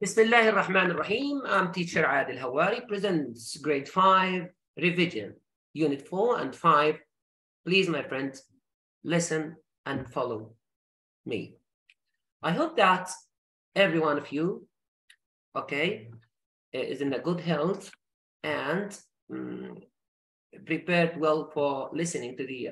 Bismillah ar-Rahman ar-Rahim. I'm teacher Adil Hawari, presents grade 5 revision, unit 4 and 5. Please, my friends, listen and follow me. I hope that every one of you, okay, is in a good health and um, prepared well for listening to the,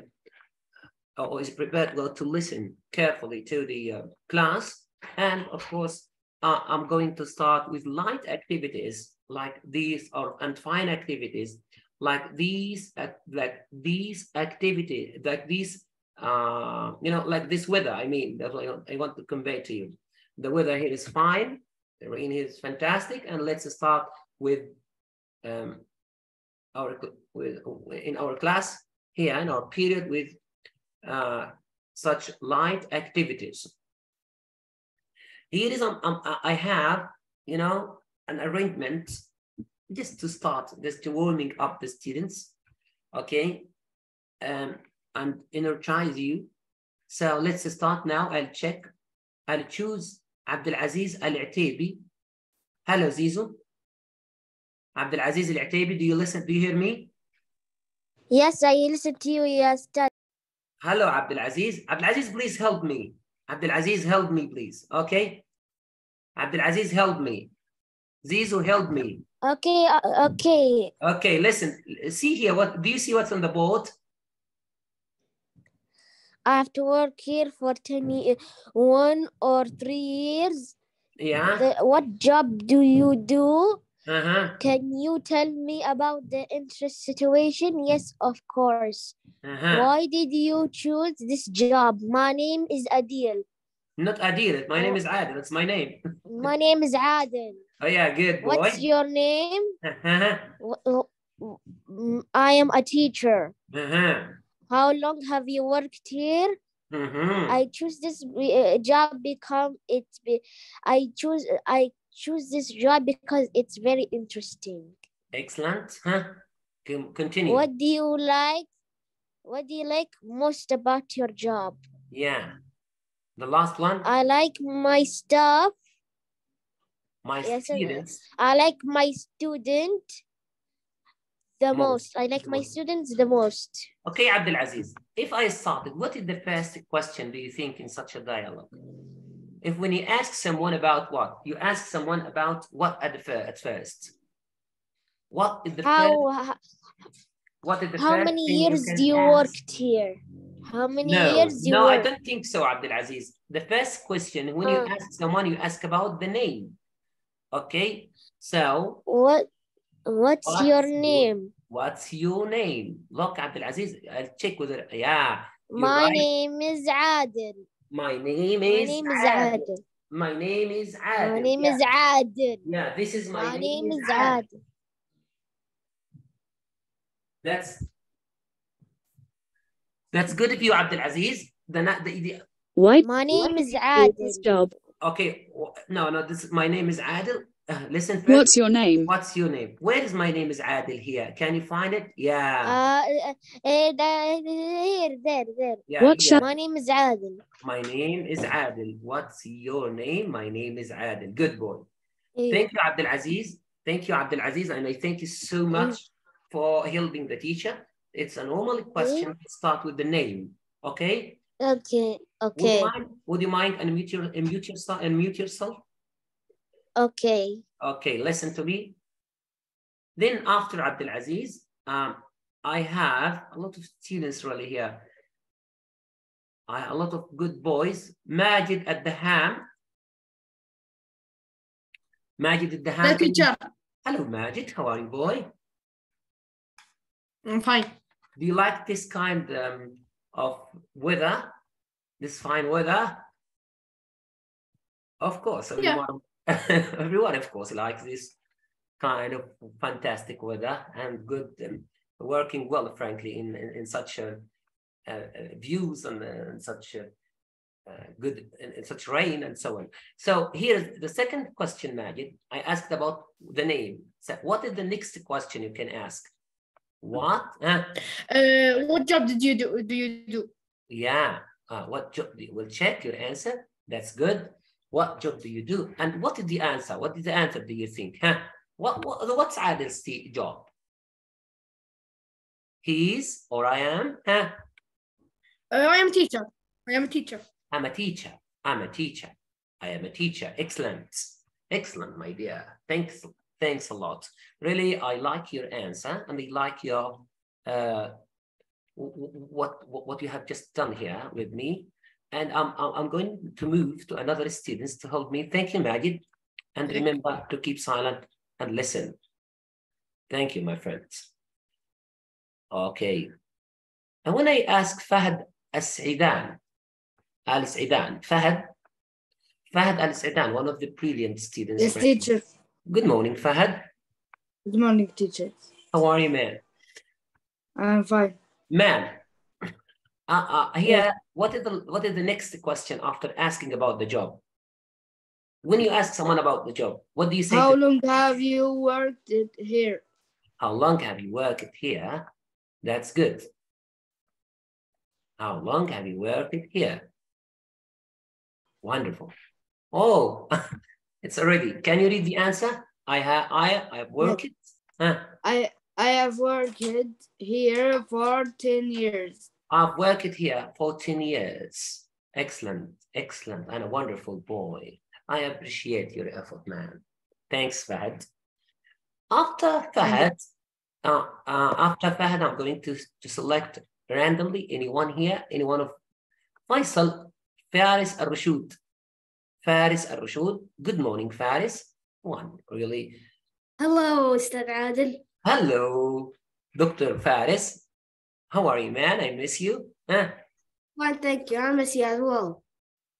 uh, or is prepared well to listen carefully to the uh, class. And of course, uh, I'm going to start with light activities like these or and fine activities like these uh, like these activity like these uh you know like this weather i mean that's what I want to convey to you. The weather here is fine. The rain is fantastic. And let's start with um our with in our class here in our period with uh such light activities here is um, um, I have, you know, an arrangement just to start, just to warming up the students, okay, um, and energize you. So let's start now. I'll check. I'll choose Abdulaziz Al-Ataibi. Hello, Zizu. Abdulaziz Al-Ataibi, do you listen? Do you hear me? Yes, I listen to you. Yes, Dad. Hello, Abdulaziz. Abdulaziz, please help me. Abdulaziz, help me, please. Okay. Abdulaziz, help me. Zizu, help me. Okay, uh, okay. Okay, listen. See here. What do you see? What's on the board? I have to work here for 10 years, one or three years. Yeah. The, what job do you do? Uh-huh. Can you tell me about the interest situation? Yes, of course. Uh-huh. Why did you choose this job? My name is Adil. Not Adil. My name is Adil. It's my name. My name is Adil. Oh yeah, good boy. What's your name? Uh-huh. Wh- I am a teacher. Uh-huh. How long have you worked here? Mm-hmm. I choose this uh, job because it's be, I choose I choose this job because it's very interesting. Excellent. Huh? Continue. What do you like? What do you like most about your job? Yeah. The last one. I like my staff. my yes, students. I like my student the Most. most. I like my Most. students the most. Okay, Abdulaziz. If I started, what is the first question do you think in such a dialogue? If when you ask someone about what, you ask someone about what at the at first. What is the first? How What is the how first many years can do you ask? worked here? How many No, years you no, I don't think so, Abdulaziz. The first question, when you Uh. ask someone, you ask about the name. Okay, so What what's your What's your- name? what's your name? Look, Abdulaziz, I'll check with it. Yeah, My right. name is Adil. My name My is name is Adil. Adil. My name is Adil. My name yeah. is Adil. Yeah, this is my, My name is Adil. Adil. That's that's good of you, Abdul Aziz. The, na- the, the Why My name is do Adil. job? okay, no, no. This my name is Adil. Uh, listen first. What's your name? What's your name? Where is my name is Adil here? Can you find it? Yeah. Uh, uh, uh, here, there, there. yeah. what here. shall- My name is Adil. My name is Adil. What's your name? My name is Adil. Good boy. Eh, Thank you, Abdul Aziz. Thank you, Abdul Aziz. And I thank you so much for helping the teacher. It's a normal question. Start with the name. Okay. Okay, Would okay, you mind? Would you mind unmute your unmute yourself? Unmute yourself. okay. Okay, listen to me. Then after Abdul Aziz, um, I have a lot of students really here. I, a lot of good boys. Majid at the ham. Majid at the ham. Hello, teacher. Hello, Majid. How are you, boy? I'm fine. Do you like this kind um, of weather? This fine weather? Of course, Yeah. everyone, everyone, of course, likes this kind of fantastic weather and good um, working well, frankly, in in, in such a, uh, uh, views and uh, such a, uh, good in, in such rain and so on. So here's the second question, Majid. I asked about the name. So what is the next question you can ask? What? Huh? Uh, what job did you do? Do you do? Yeah. Uh, what job? We'll check your answer. That's good. What job do you do? And what is the answer? What is the answer do you think? Huh? What, what what's Adil's job? He's or I am? Huh? Uh, I am a teacher. I am a teacher. I'm a teacher. I'm a teacher. I am a teacher. Excellent. Excellent, my dear. Thanks. Thanks a lot. Really, I like your answer and I like your uh, what, what what you have just done here with me. And I'm I'm going to move to another students to help me. Thank you, Majid. And remember to keep silent and listen. Thank you, my friends. Okay. And when I ask Fahad Al-Saidan, Al-Saidan, Fahad, Fahad Al-Saidan, one of the brilliant students. Yes, teacher. Good morning, Fahad. Good morning, teacher. How are you, man? I'm fine. Man, uh, uh, here, what is the what is the next question after asking about the job? When you ask someone about the job, what do you say? How long have you worked here? How long have you worked here? That's good. How long have you worked here? Wonderful. Oh, it's already. Can you read the answer? I have I I have worked. Huh. I I have worked here for 10 years. I've worked here for 10 years. Excellent, excellent, and a wonderful boy. I appreciate your effort, man. Thanks, Fahad. After Fahad, uh, uh, after Fahad, I'm going to, to select randomly anyone here, anyone of Faisal, Faris Al-Rashid. Faris Al-Rashid. Good morning, Faris. One, really. Hello, Ustad Adil. Hello, Dr. Faris. How are you, man? I miss you. Huh? Fine, thank you. I miss you as well.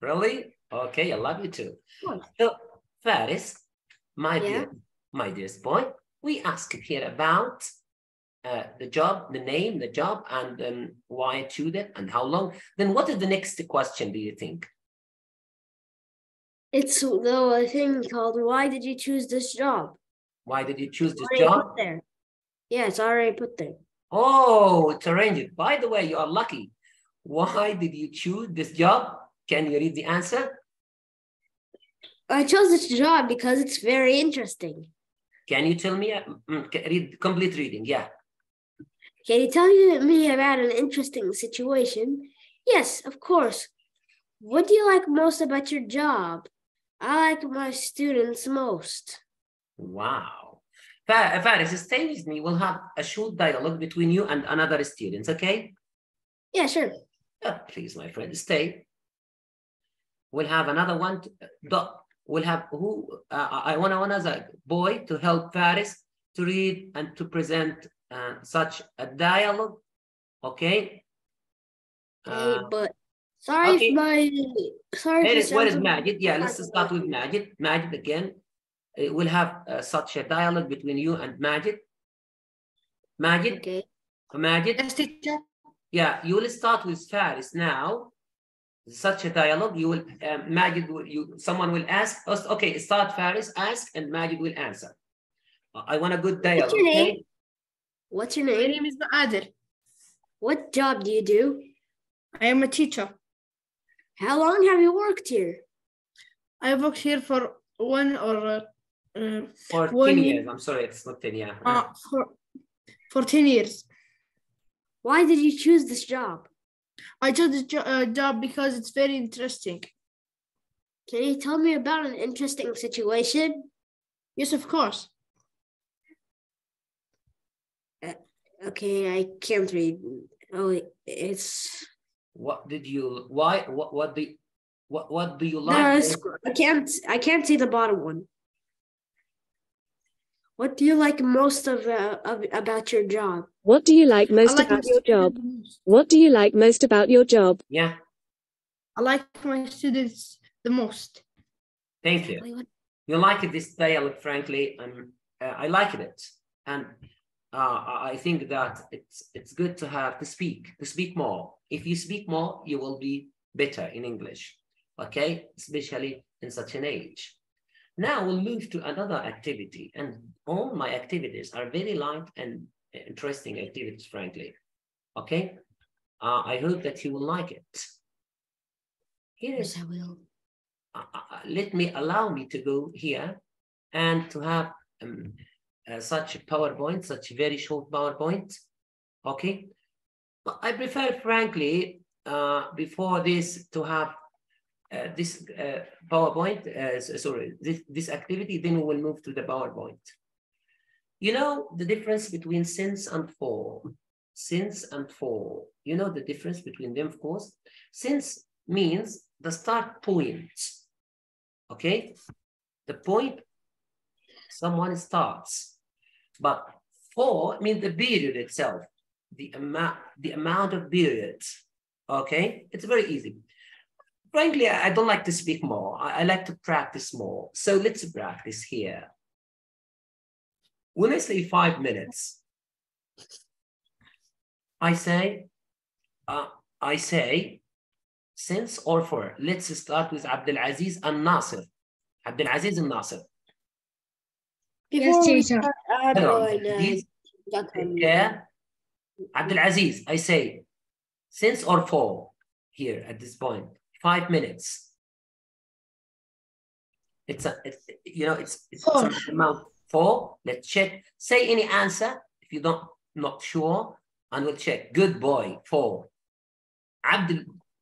Really? Okay, I love you too. Cool. So, Faris, my Yeah. dear, my dearest boy, we asked here about uh, the job, the name, the job, and um, why I chose it and how long. Then, what is the next question? Do you think? It's the thing called Why Did You Choose This Job? Why did you choose this job? put there. Yeah, it's already put there. Oh, it's arranged. By the way, you are lucky. Why did you choose this job? Can you read the answer? I chose this job because it's very interesting. Can you tell me? mm, read complete reading. Yeah. Can you tell me about an interesting situation? Yes, of course. What do you like most about your job? I like my students most. Wow. Fa- Faris, stay with me. We'll have a short dialogue between you and another students, okay? Yeah, sure. Uh, please, my friend, stay. We'll have another one. To, we'll have who? Uh, I want another boy to help Faris to read and to present uh, such a dialogue, okay? Uh, but sorry okay. if my sorry where if is, it where is Majid? Yeah, let's start with Majid. Majid again. Uh, We'll have uh, such a dialogue between you and Majid. Majid, Okay. Majid. Yes, teacher. Yeah, you will start with Faris now. Such a dialogue, you will, uh, Majid, will, you, someone will ask, us- okay, start Faris, ask, and Majid will answer. I want a good dialogue. What's your okay? name? What's your name? My name? name is Adil. What job do you do? I am a teacher. How long have you worked here? I worked here for one or uh, uh, For One 10 year. years, I'm sorry, it's not 10 years. uh, for for ten years. Why did you choose this job? I chose this jo- uh, job because it's very interesting. Can you tell me about an interesting situation? Yes, of course. Okay, I can't read. Oh, it's What did you, why, what, what do, what, what do you like? it's- I can't. I can't see the bottom one. What do you like most of, uh, of about your job? What do you like most like about your job? students the most. What do you like most about your job? Yeah, I like my students the most. thank you. You like it this day, frankly, um, uh, I liked it. And uh, I think that it's it's good to have to speak, to speak more. If you speak more, you will be better in English, okay? Especially in such an age. Now we'll move to another activity, and all my activities are very light and interesting activities, frankly. Okay? Uh, I hope that you will like it. Here is Yes, I will. uh, uh, let me allow me to go here and to have um, uh, such a PowerPoint, such a very short PowerPoint. Okay. But I prefer, frankly, uh, before this to have uh, this uh, PowerPoint, uh, sorry, this, this activity, then we will move to the PowerPoint. You know the difference between since and for, since and for. You know the difference between them, of course. Since means the start point, okay? The point someone starts, but for means the period itself, the amount, the amount of periods, okay? It's very easy. Frankly, I don't like to speak more. I, I like to practice more. So let's practice here. When I say five minutes, I say, uh, I say, since or for. Let's start with Abdul Aziz and Nasir. Abdul Aziz and Nasir. Yes, we teacher. start, I'm Hello, going, Abdul uh, Aziz. get Take on- care. Abdul Aziz, I say, since or for here at this point, five minutes. It's a, it's, you know, it's, it's For. some amount for. Let's check. Say any answer if you don't not sure, and we'll check. Good boy, for. Abdul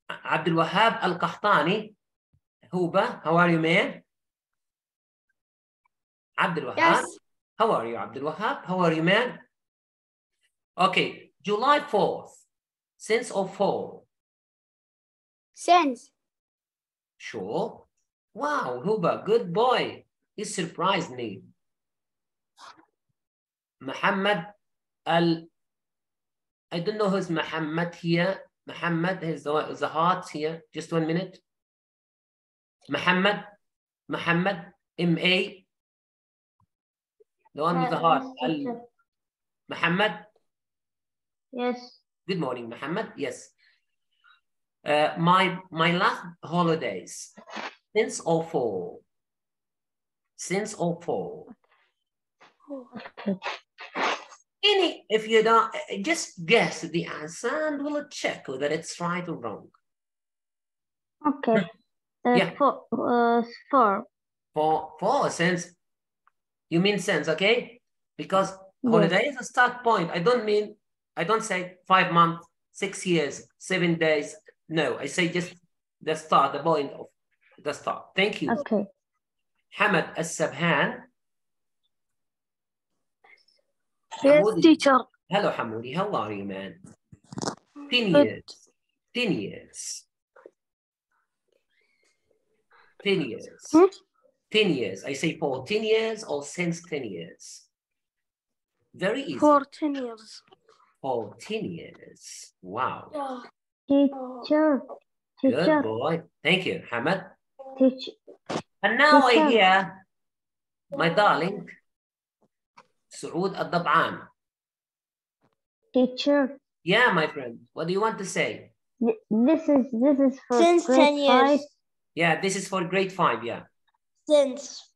Abdul Wahab Al Qahtani, Huba, how are you, man? Abdul Wahab. Yes. How are you, Abdul Wahab? How are you, man? Okay, July 4th, since or for? Since. Sure. Wow, Huba, good boy. You surprised me. Muhammad Al, I don't know who's Muhammad here. Muhammad, his the, the heart here. Just one minute. Muhammad, Muhammad, M-A. The one with the heart. Al, Muhammad. Yes. Good morning, Muhammad. Yes. Uh, my my last holidays, since 04. Since 04. Any, if you don't, uh, just guess the answer and we'll check whether it's right or wrong. Okay. Uh, Yeah. For, uh, for. For for since, you mean sense, okay? Because Yes. holiday is a start point. I don't mean, I don't say five months, six years, seven days. No, I say just the start, the point of the start. Thank you. Okay. Hamad Al-Sabhan. Yes, Hamoudi. teacher. Hello, Hamoudi. How are you, man? 10 Good. years. 10 years. 10 years. Hmm? 10 years. I say for 10 years or since 10 years. Very easy. For 10 years. For 10 years. Wow. Teacher. Good Teacher. boy. Thank you, Hamad. Teacher. And now I hear my darling, Saud Al-Dab'an. Teacher. Yeah, my friend. What do you want to say? This is this is for Since grade 10 years. five. Yeah, this is for grade five. Yeah. Since.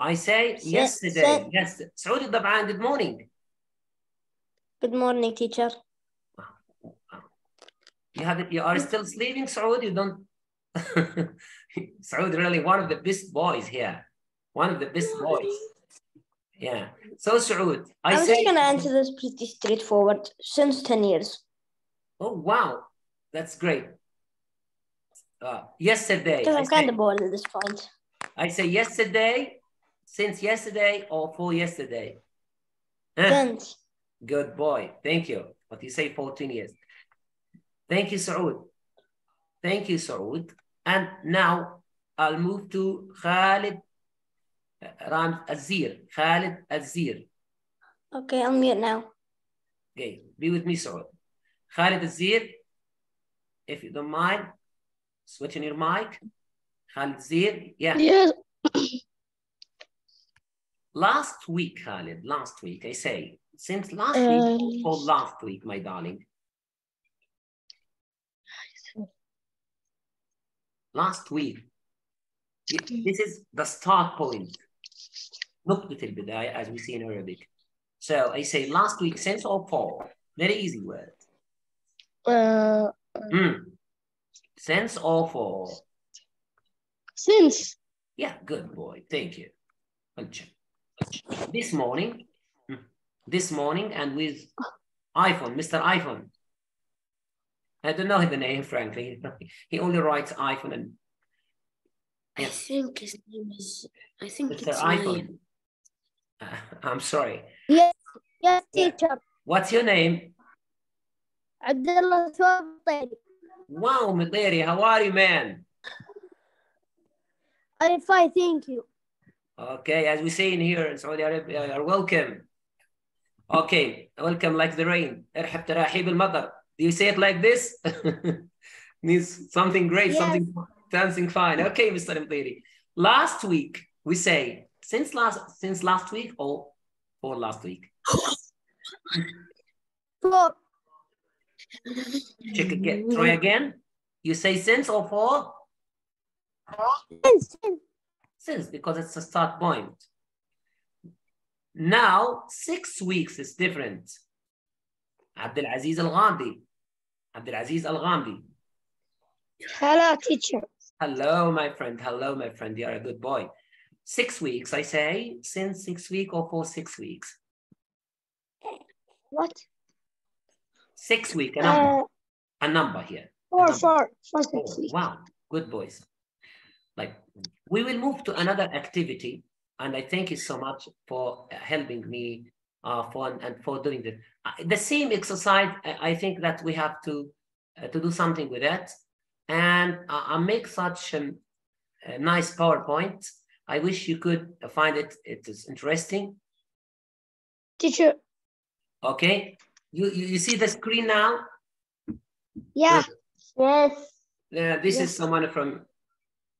I say Yes, yesterday. sir. Yes. Saud Al-Dab'an, good morning. Good morning, teacher. You have you are still sleeping, Saud? You don't Saud really one of the best boys here. One of the best boys. Yeah. So Saud, I I'm say just gonna answer this pretty straightforward. Since 10 years. Oh wow, that's great. Uh, yesterday, Because I I'm say, kind of bored at this point. I say yesterday, since yesterday or for yesterday. Since. Good boy. Thank you. But you say 14 years. Thank you, Saud. Thank you, Saud. And now I'll move to Khalid uh, Ram Azir. Khalid Azir. Okay, I'll mute now. Okay, be with me, Saud. Khalid Azir, if you don't mind, switch on your mic. Khalid Azir, yeah. Yes. Last week, Khalid, last week, I say, since last Um, week or last week, my darling. Last week. Y- This is the start point. نقطة البداية as we see in Arabic. So I say last week since or for. Very easy word. Uh, Mm. Since or for. Since. Yeah, good boy. Thank you. This morning, hmm, this morning, and with iPhone, Mr. iPhone. I don't know the name, frankly. He only writes iPhone and I think his name is. I think Mr. it's iPhone. Uh, I'm sorry. Yes, Yeah. teacher. What's your name? Abdullah Swabtari. Wow, Materi, how are you, man? I'm fine, thank you. Okay, as we say in here in Saudi Arabia, you are welcome. Okay, welcome like the rain. Erhab Do you say it like this? Means something great, yes. something dancing fine. Okay, Mr. Materi. Last week, we say, since last since last week or for last week? For Check again. Try again. You say since or for? Since, since. Since because it's a start point. Now six weeks is different. Abdul Aziz Al Ghamdi. Abdul Aziz Al Ghamdi. Hello, teacher. Hello, my friend. Hello, my friend. You are a good boy. Six weeks, I say, since six week or for six weeks. What? Six week, a number, Uh, a number here. four, number. four, four, Oh, six weeks. wow, good boys. Like, we will move to another activity, and I thank you so much for helping me uh, for and for doing this. Uh, The same exercise, I I think that we have to uh, to do something with that, and uh, I make such um, a nice PowerPoint. I wish you could find it. It is interesting. Teacher. Okay, you you, you see the screen now. Yeah. Yes. Uh, this is someone from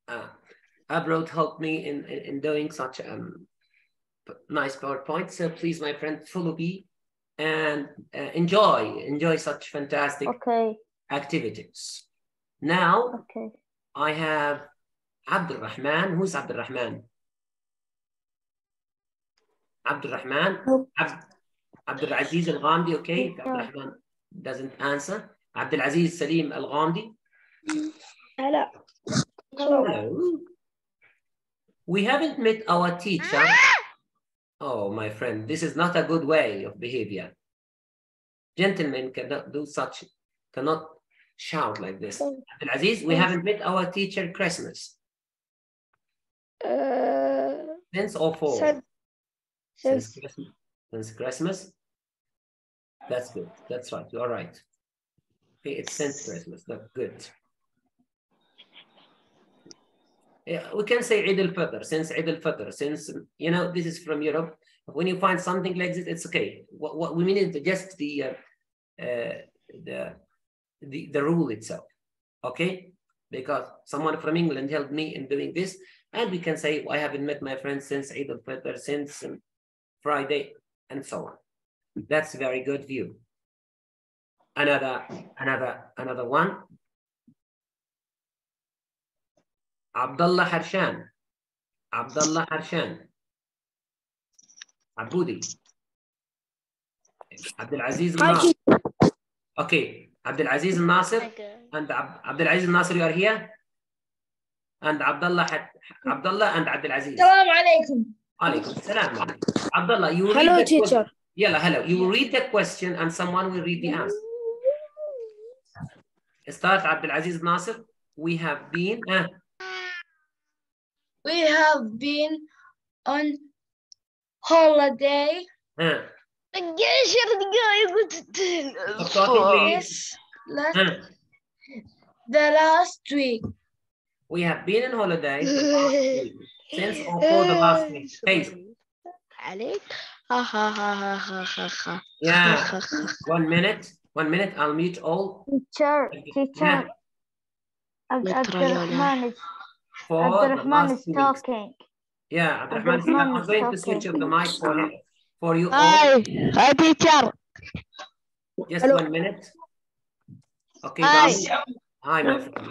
uh, abroad helped me in, in, in doing such um nice PowerPoint. So please, my friend, follow me and uh, enjoy enjoy such fantastic Okay. activities. Now Okay. I have Abdul Rahman. Who's Abdul Rahman? Abdul Rahman. Ab- Abdul Aziz Al Ghamdi. Okay, if Abdul Rahman doesn't answer. Abdul Aziz Salim Al Ghamdi. Hello. Hello. We haven't met our teacher. Oh, my friend, this is not a good way of behavior. Gentlemen cannot do such, cannot shout like this. Abdul Aziz, we haven't met our teacher Christmas. Uh, Since or for? since, Since since, Christmas. Since Christmas. That's good. That's right. You're right. Okay, it's Christmas. That's good. Yeah, we can say Eid al-Fitr, since Eid al-Fitr, since, you know, this is from Europe. When you find something like this, it's okay. What, what we mean is just the, uh, uh, the, the, the rule itself, okay? Because someone from England helped me in doing this, and we can say, I haven't met my friends since Eid al-Fitr, since um, Friday, and so on. That's a very good view. Another, another, another one. Abdullah Harshan. Abdullah Harshan. Abudi. Abdul Aziz Nasir. Okay, Abdul Aziz Nasir and Ab- Abdul Aziz Nasir, you are here. And Abdullah, Had- Abdullah and Abdul Aziz. Assalamu alaikum. Alaikum salam. Abdullah, you read hello, the que- teacher. Yalla, hello. You read the question and someone will read the answer. Start Abdul Aziz Nasir. We have been. Uh, we have been on holiday. Uh, last, uh, the last week. We have been on holiday since or for the last week. Hey. Ha ha ha ha ha ha ha. Yeah. One minute. One minute. I'll mute all. Teacher, teacher. Abdurrahman is, Abdurrahman is talking. Yeah, Abdurrahman, Abdurrahman I'm going to switch off the mic for you, for you Hi. all. Hi, teacher. Just Hello. one minute. Okay, Hi. Hi, my friend.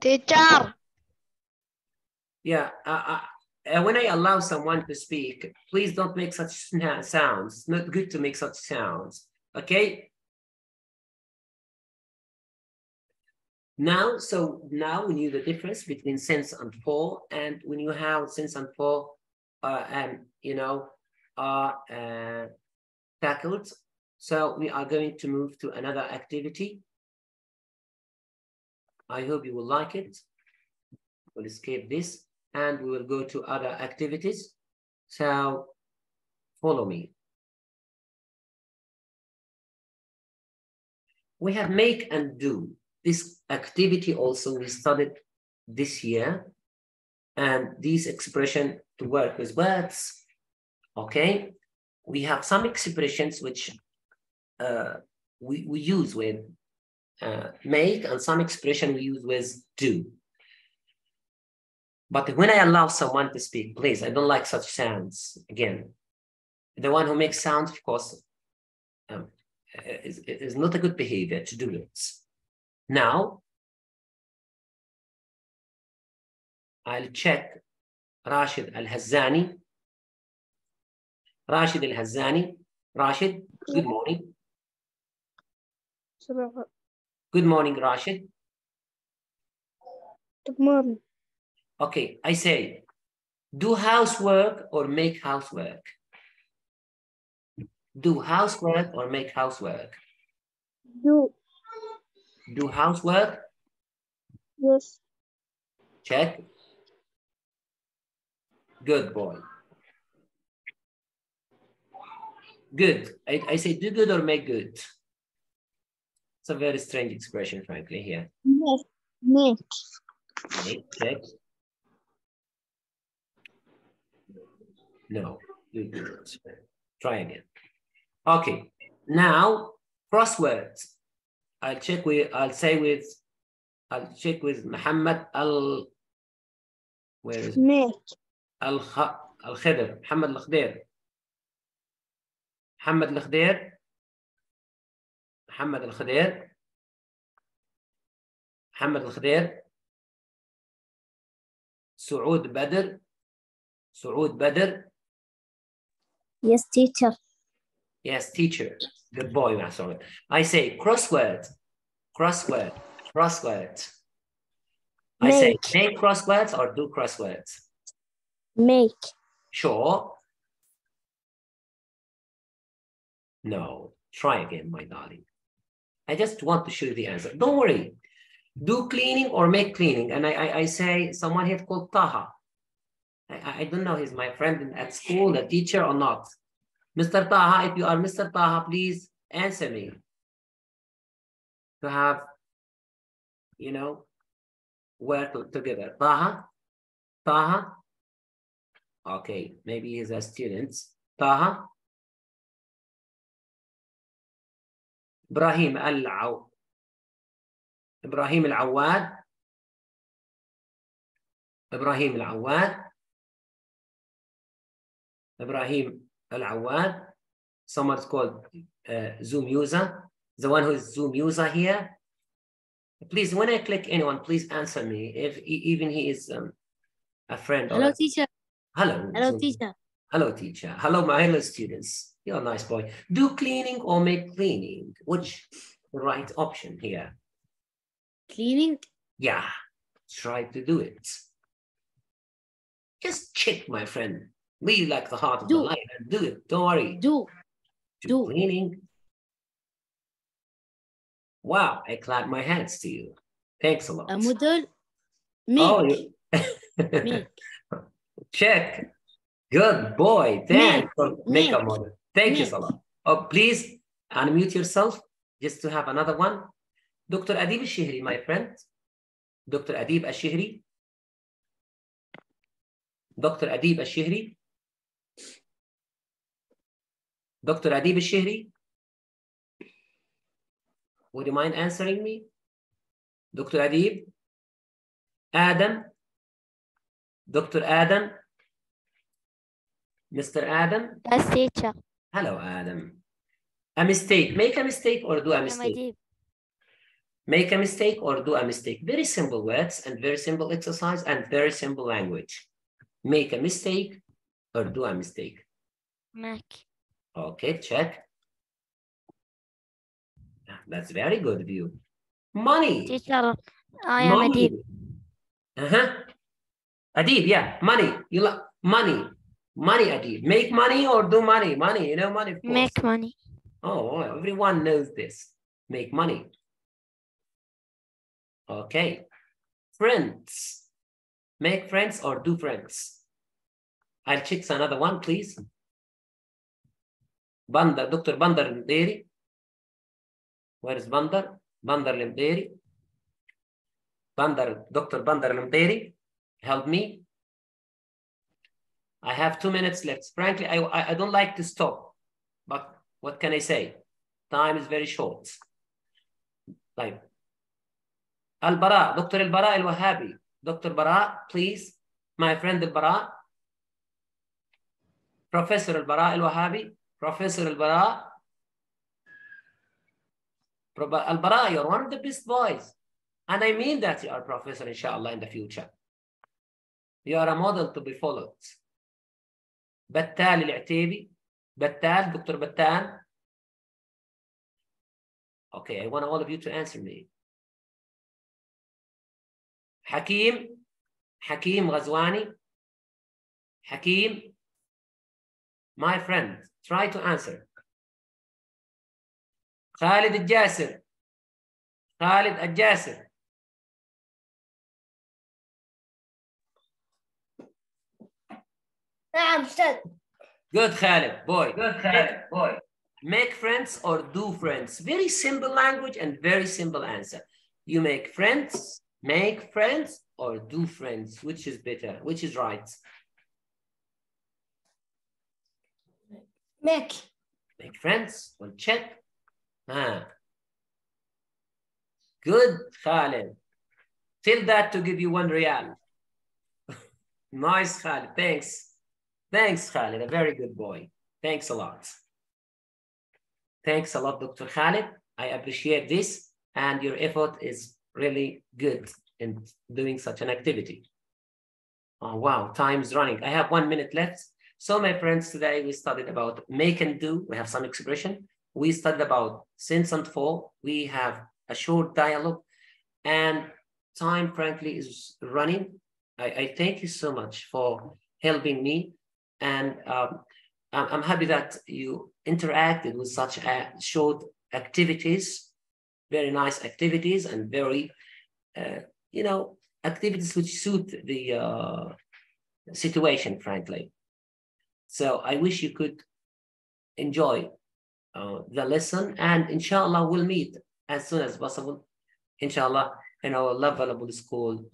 Teacher. Yeah, uh, uh, uh, when I allow someone to speak, please don't make such sounds. It's not good to make such sounds. Okay? Now, so now we knew the difference between sense and for, and we knew how sense and for, uh, and you know, are uh, tackled. So we are going to move to another activity. I hope you will like it. We'll escape this and we will go to other activities. So follow me. We have make and do. This activity also we studied this year. And this expression to work with words, okay? We have some expressions which uh, we, we use with uh, make and some expression we use with do. But when I allow someone to speak, please, I don't like such sounds. Again, the one who makes sounds, of course, um, is, is not a good behavior to do this. Now, I'll check Rashid Al-Hazzani. Rashid Al-Hazzani. Rashid, good morning. Good morning, Rashid. Good morning. Okay, I say, do housework or make housework? Do housework or make housework? Do. Do housework? Yes. Check. Good boy. Good. I, I say do good or make good. It's a very strange expression, frankly, here. Make. Make. Make, check. No, you didn't. Try again. Okay, now crosswords. I'll check with, I'll say with, I'll check with Muhammad Al, where is it? Al Al Khidr, Muhammad Al Khidr. Muhammad Al Khidr. Muhammad Al Khidr. Muhammad Al Khidr. Saud Badr. Saud Badr. Yes, teacher. Yes, teacher. Good boy, sorry. I say crossword, crossword, crossword. I say Make. make crosswords or do crosswords. Make. Sure. No, try again, my darling. I just want to show you the answer. Don't worry. Do cleaning or make cleaning. And I, I, I say someone here called Taha. I, I don't know, he's my friend at school, a teacher or not. Mr. Taha, if you are Mr. Taha, please answer me. To have, you know, work together. Taha? Taha? Okay, maybe he's a student. Taha? Ibrahim Al-Aw. Ibrahim Al-Awad. Ibrahim Al-Awad. Ibrahim Al-Awad. Someone's called uh, Zoom user. The one who is Zoom user here. Please, when I click anyone, please answer me. If even he is um, a friend. Hello, teacher. Hello. Hello, Zoom- teacher. Hello, teacher. Hello, my hello students. You're a nice boy. Do cleaning or make cleaning? Which right option here? Cleaning. Yeah, try to do it. Just check, my friend. Be like the heart of the Do. lion and do it. Don't worry. Do. Do do. cleaning. Wow, I clap my hands to you. Thanks a lot. A model. Oh, make. Oh, Make. Check. Good boy. Thanks for make a model. Thank you so much. Oh, please unmute yourself just to have another one. Dr. Adib Al-Shihri, my friend. Dr. Adib Al-Shihri. Dr. Adib Al-Shihri. Dr. Adib Al-Shihri. Would you mind answering me? Dr. Adib? Adam? Dr. Adam? Mr. Adam? Yes, teacher. Hello, Adam. A mistake. Make a mistake or do a mistake. Make a mistake or do a mistake. Very simple words and very simple exercise and very simple language. Make a mistake or do a mistake. Make. Okay, check. That's very good view. Money. Teacher, I am money. Adib. Uh-huh. Adib, yeah, money. You like money. Money, Adib. Make money or do money? Money, you know money. Make money. Oh, everyone knows this. Make money. Okay. Friends. Make friends or do friends. I'll check another one, please. Bandar, Dr. Bandar Limderi. Where is Bandar? Bandar Limderi. Bandar, Dr. Bandar Limderi, help me. I have two minutes left. Frankly, I, I don't like to stop, but what can I say? Time is very short. Like Al-Bara, Dr. Al-Bara Al-Wahhabi. Dr. Bara, please. My friend Al-Bara. Professor Al-Bara Al-Wahhabi. Professor البراء Prob- البراء you're one of the best boys and I mean that you are professor inshallah in the future you are a model to be followed بتال العتيبي بتال دكتور بتال Okay, I want all of you to answer me. Hakim, Hakim Ghazwani, Hakim, my friend, try to answer. Khalid Al-Jasir, Khalid Al-Jasir. نعم أستاذ Good Khalid, boy. Good Khalid, boy. Make friends or do friends. Very simple language and very simple answer. You make friends, make friends, or do friends. Which is better? Which is right? Make Make friends. Well, check. Ah. Good, Khalid. Tell that to give you one real. nice, Khalid. Thanks. Thanks, Khalid. A very good boy. Thanks a lot. Thanks a lot, Dr. Khalid. I appreciate this, and your effort is really good in doing such an activity. Oh, wow, time's running. I have one minute left. So, my friends, today we studied about make and do. We have some expression. We studied about since and for. We have a short dialogue, and time, frankly, is running. I, I thank you so much for helping me, and um, I'm happy that you interacted with such a short activities, very nice activities, and very, uh, you know, activities which suit the uh, situation, frankly. So I wish you could enjoy uh, the lesson, and inshallah, we'll meet as soon as possible, inshallah, in our lovable school